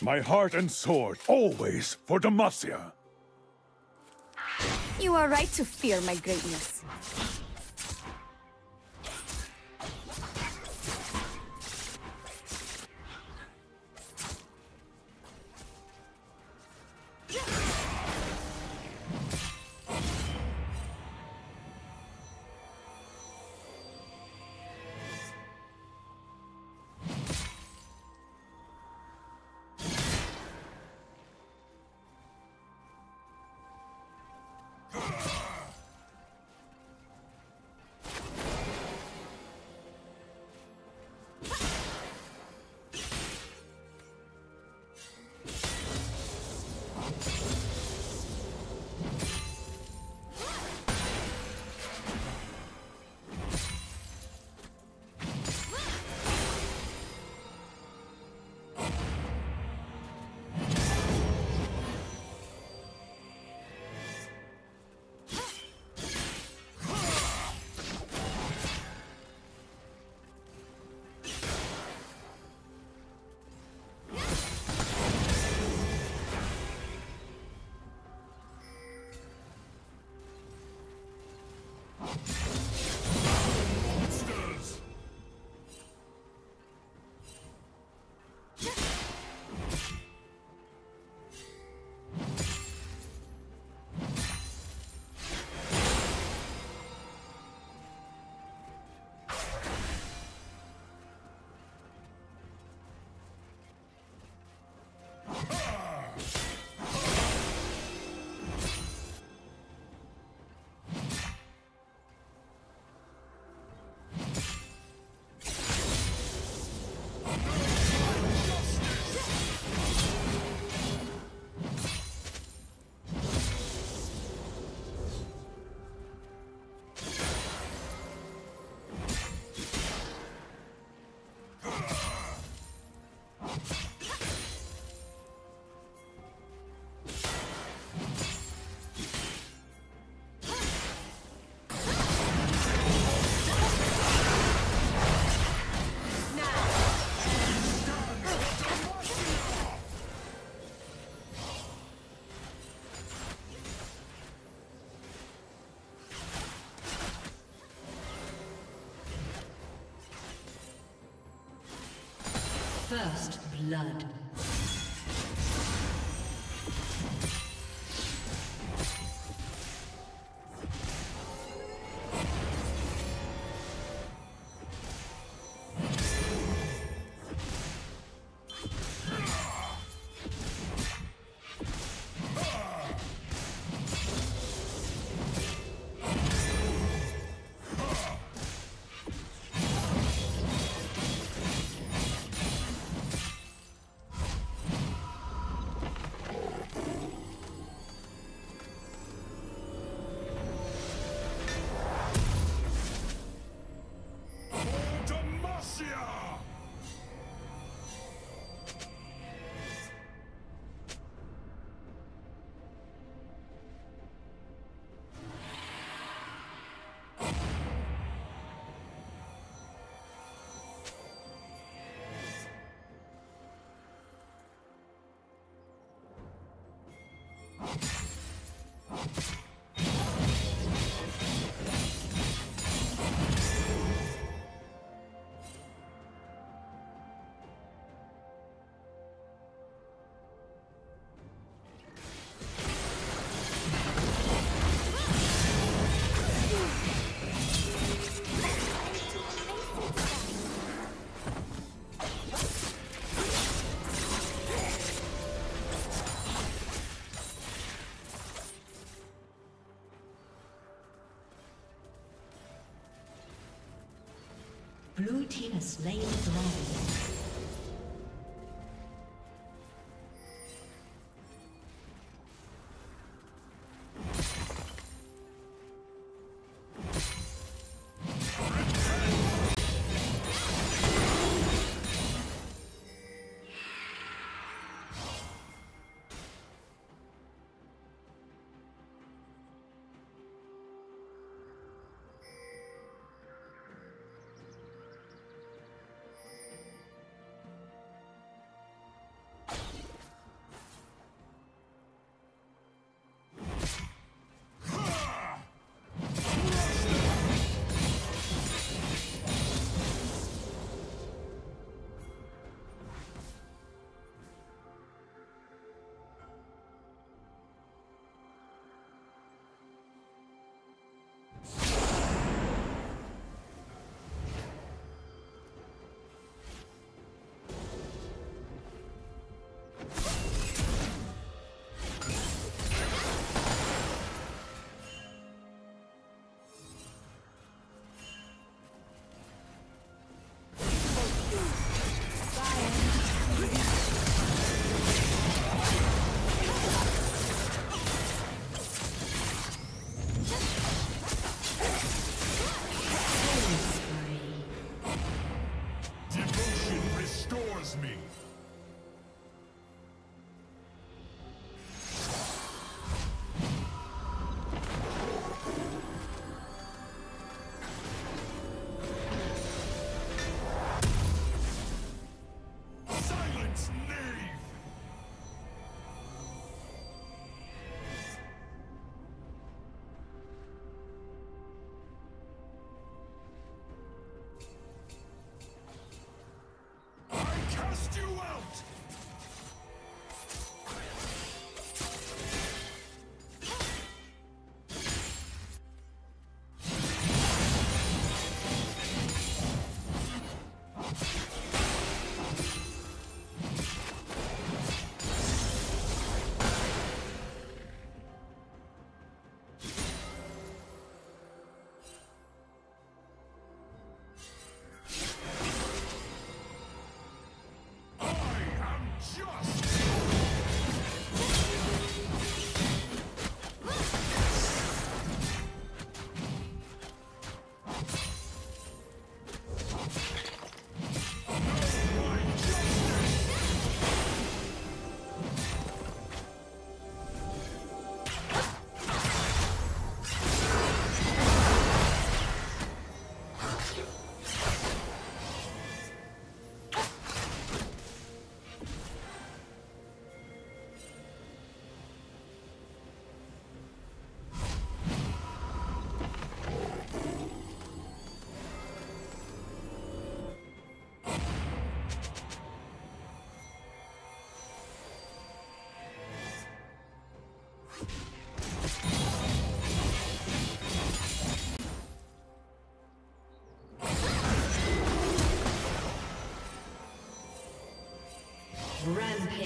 My heart and sword, always for Demacia. You are right to fear my greatness. First blood. Slain the dragon.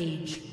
Rampage.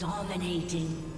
Dominating.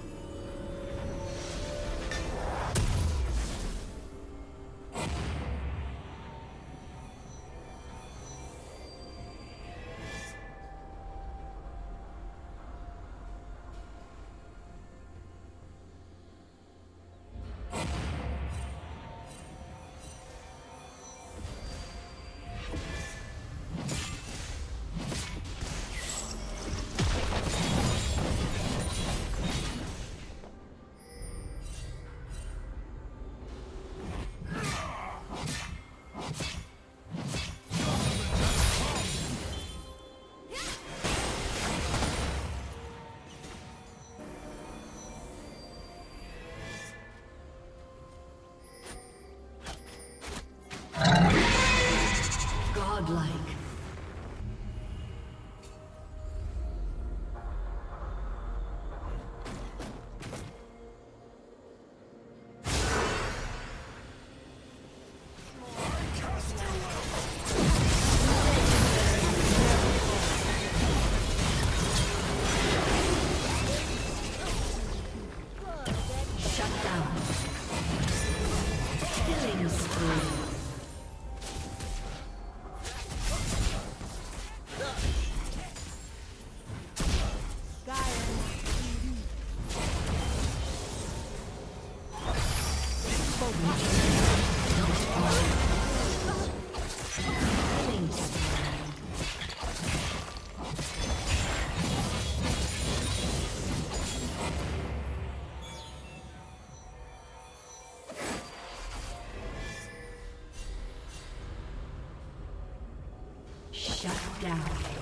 Destroyed.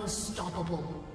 Unstoppable.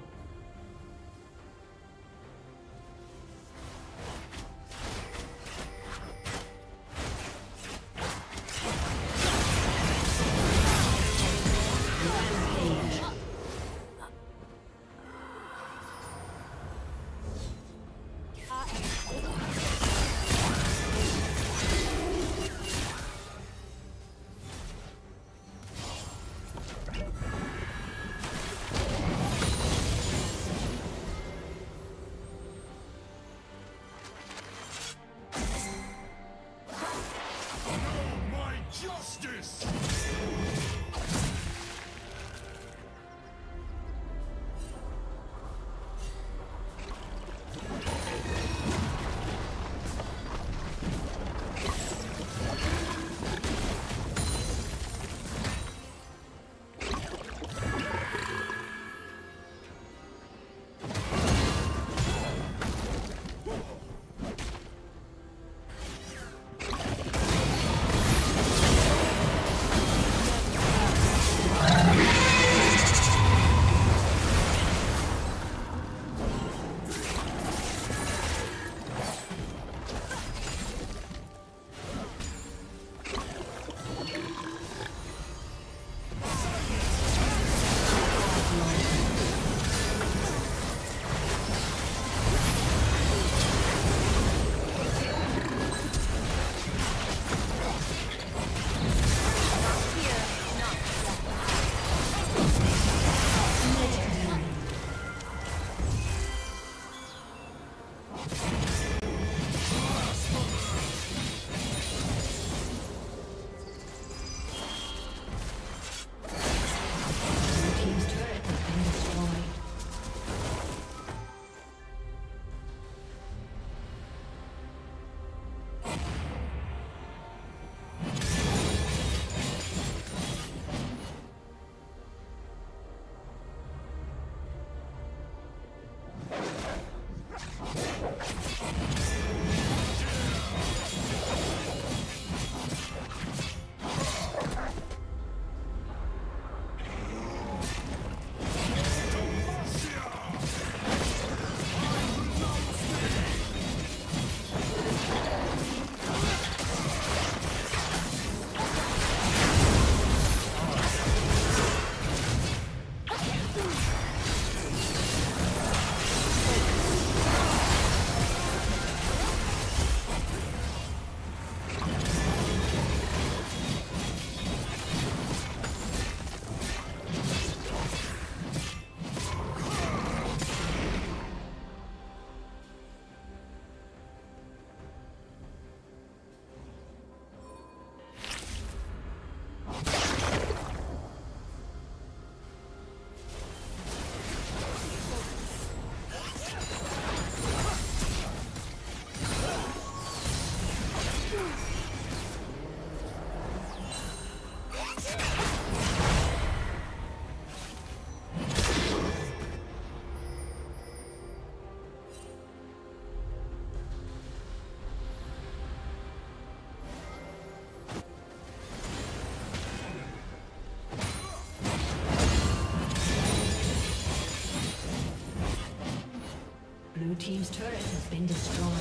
Team's turret has been destroyed.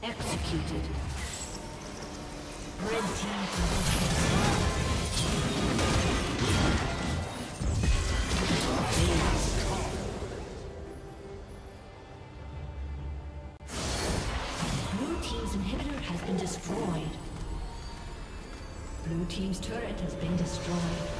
Executed. Red team Blue team's inhibitor has been destroyed. Blue team's turret has been destroyed.